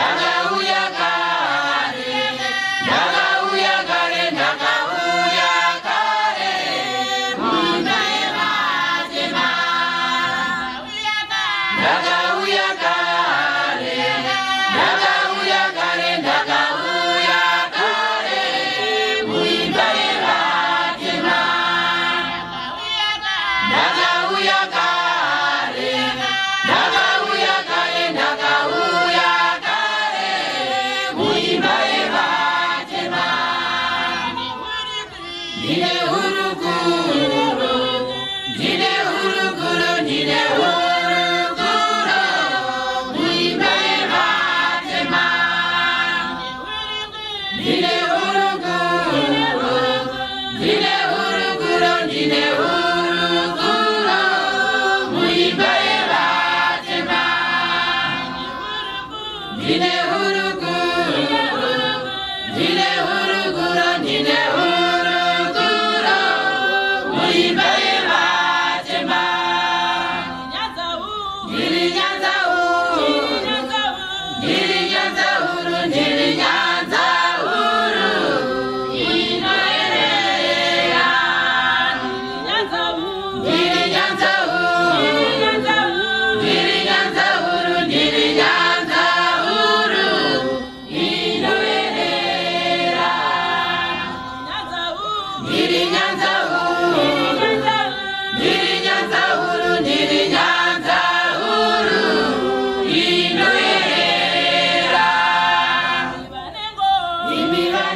Namaste. You know.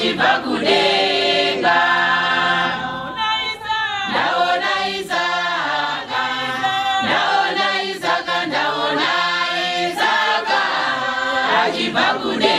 achibva kudenga ndaona isaka ndaona isaka ndaona isaka achibva kudenga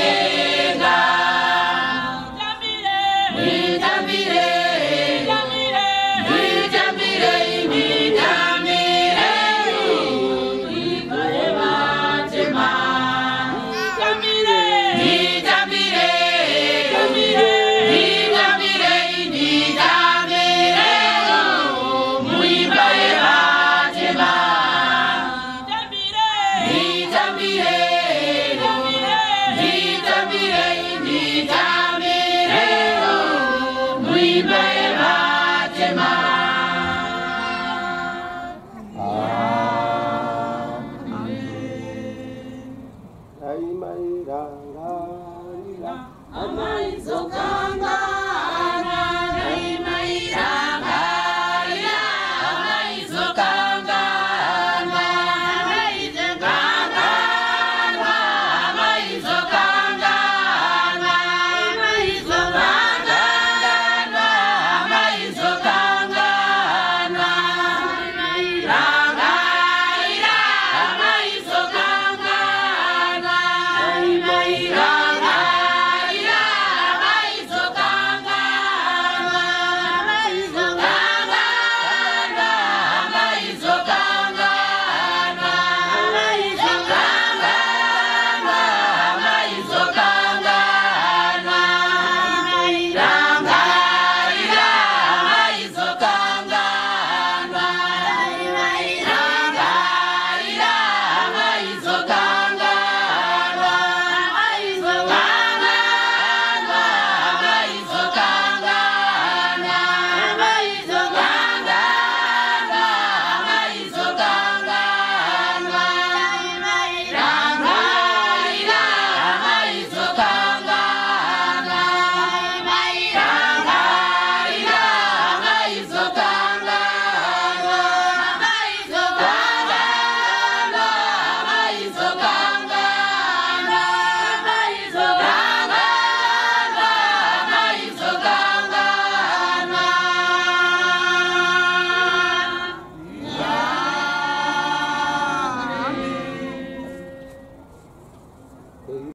Ai mai ra ra Amai zoka.